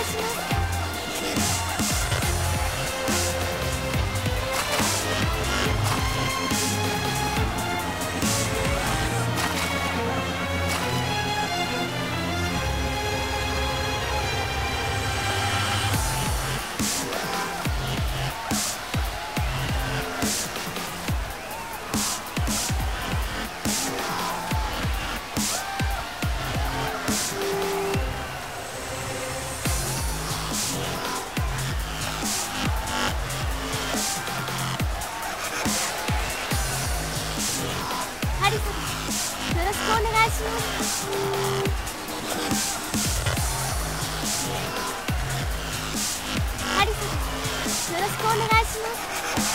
ますハリサよろしくお願いします。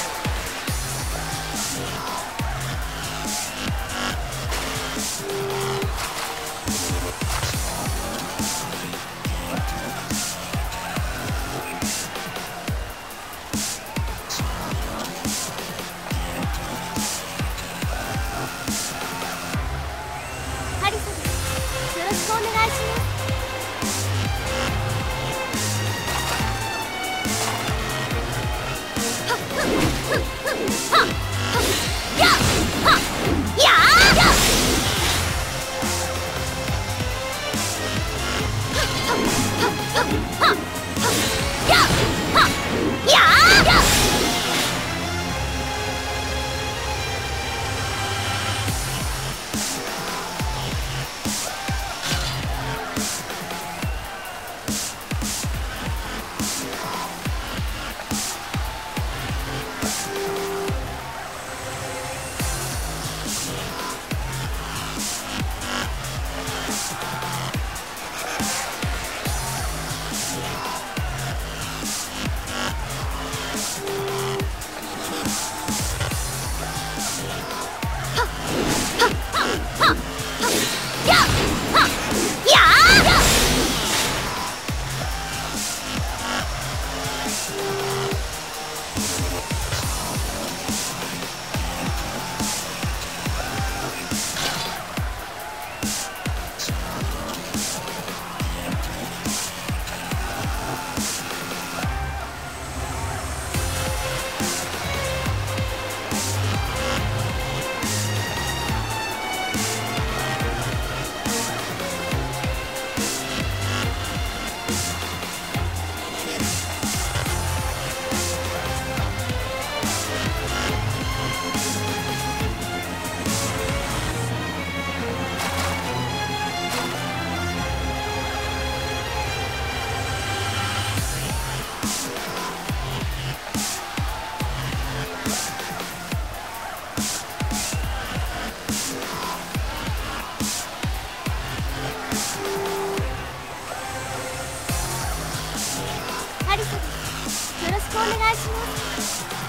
アリサです。よろしくお願いします。